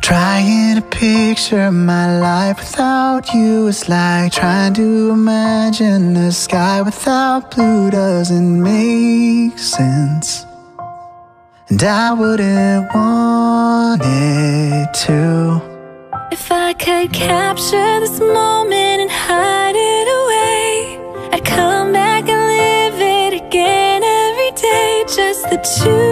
Trying to picture my life without you is like trying to imagine a sky without blue doesn't make sense. And I wouldn't want it to. If I could capture this moment and hide it away, I'd come back and live it again every day, just the two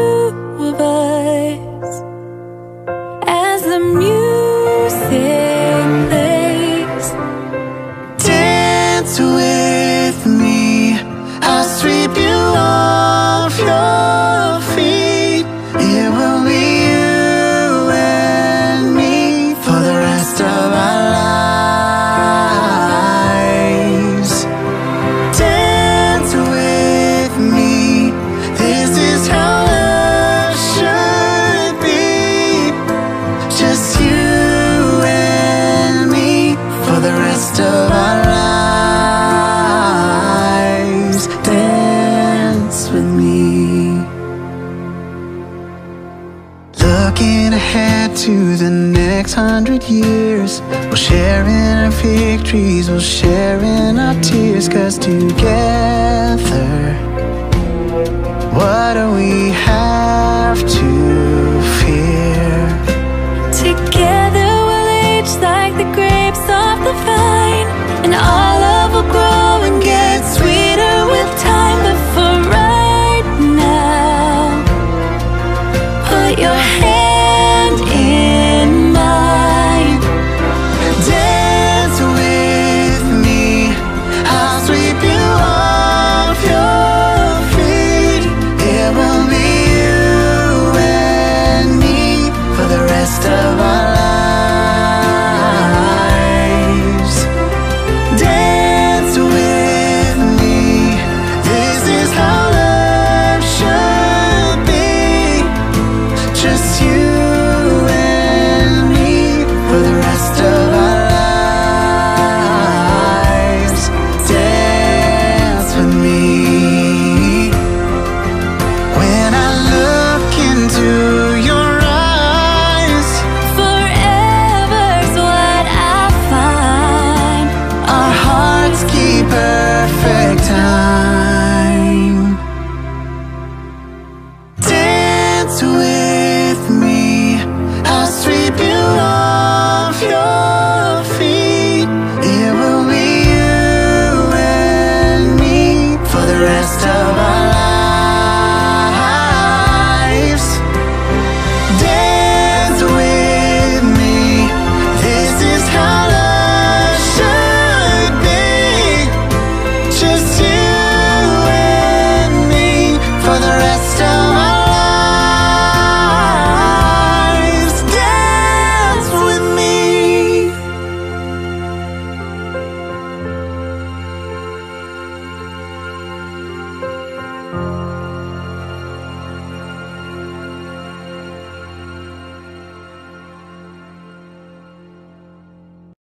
Looking ahead to the next hundred years. We'll share in our victories, we'll share in our tears, cause together